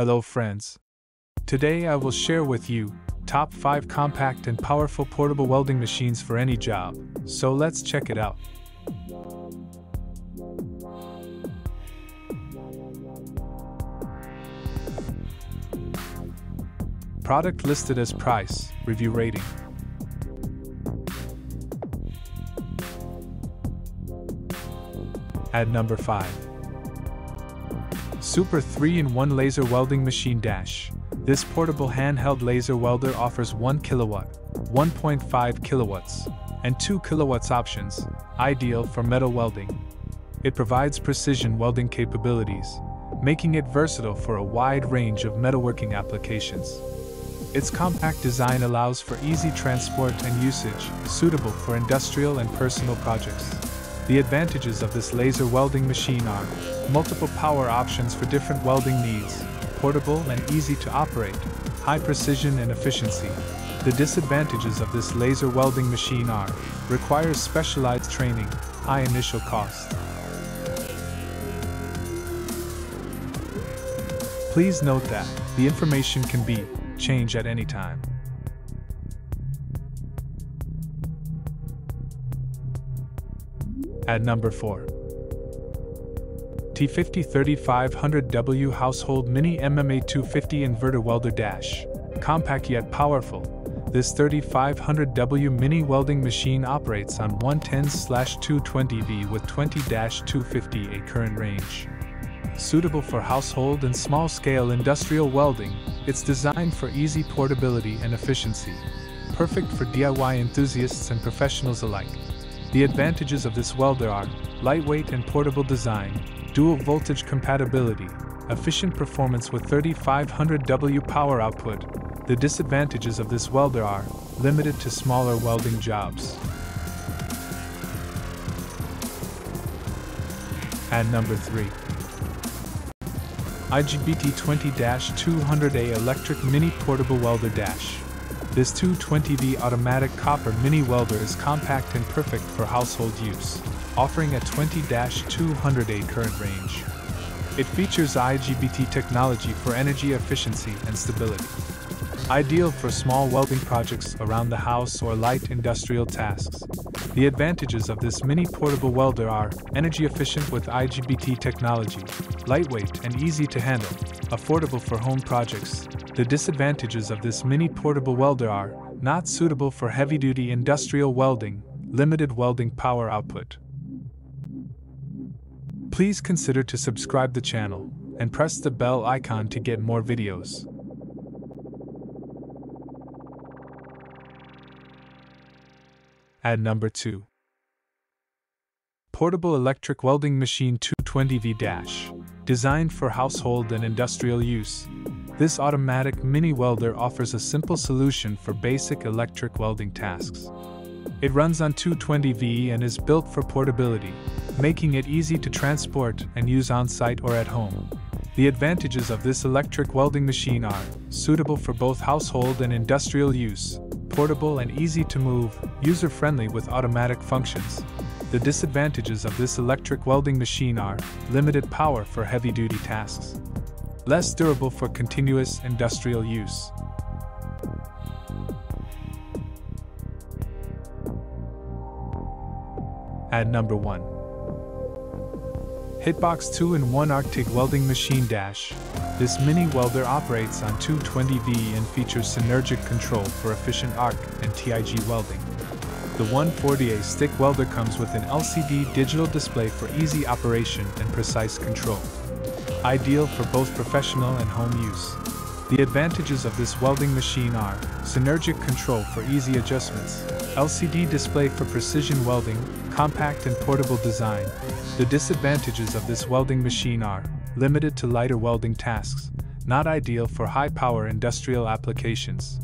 Hello friends. Today I will share with you top 5 compact and powerful portable welding machines for any job. So let's check it out. Product listed as price, review rating. At number 5. Super 3-in-1 Laser Welding Machine Dash. This portable handheld laser welder offers 1 kilowatt, 1.5 kilowatts, and 2 kilowatts options, ideal for metal welding. It provides precision welding capabilities, making it versatile for a wide range of metalworking applications. Its compact design allows for easy transport and usage, suitable for industrial and personal projects. The advantages of this laser welding machine are multiple power options for different welding needs, portable and easy to operate, high precision and efficiency. The disadvantages of this laser welding machine are requires specialized training, high initial cost. Please note that the information can be changed at any time. At number 4. T50-3500W Household Mini MMA 250 Inverter Welder Dash. Compact yet powerful, this 3500W mini welding machine operates on 110-220V with 20-250A current range. Suitable for household and small-scale industrial welding, it's designed for easy portability and efficiency. Perfect for DIY enthusiasts and professionals alike. The advantages of this welder are lightweight and portable design, dual voltage compatibility, efficient performance with 3500W power output. The disadvantages of this welder are limited to smaller welding jobs. At number 3. IGBT 20-200A Electric Mini Portable Welder Dash. This 220V automatic copper mini welder is compact and perfect for household use, offering a 20-200A current range. It features IGBT technology for energy efficiency and stability. Ideal for small welding projects around the house or light industrial tasks. The advantages of this mini portable welder are energy efficient with IGBT technology, lightweight and easy to handle, affordable for home projects, the disadvantages of this mini portable welder are not suitable for heavy duty industrial welding, limited welding power output. Please consider to subscribe the channel and press the bell icon to get more videos. At number 2. Portable Electric Welding Machine 220V Dash. Designed for household and industrial use, this automatic mini welder offers a simple solution for basic electric welding tasks. It runs on 220V and is built for portability, making it easy to transport and use on site or at home. The advantages of this electric welding machine are suitable for both household and industrial use, portable and easy to move, user friendly with automatic functions. The disadvantages of this electric welding machine are limited power for heavy duty tasks less durable for continuous industrial use. At number 1. Hitbox 2-in-1 Arc TIG Welding Machine Dash. This mini welder operates on 220V and features synergic control for efficient arc and TIG welding. The 140A stick welder comes with an LCD digital display for easy operation and precise control ideal for both professional and home use. The advantages of this welding machine are synergic control for easy adjustments, LCD display for precision welding, compact and portable design. The disadvantages of this welding machine are limited to lighter welding tasks, not ideal for high power industrial applications.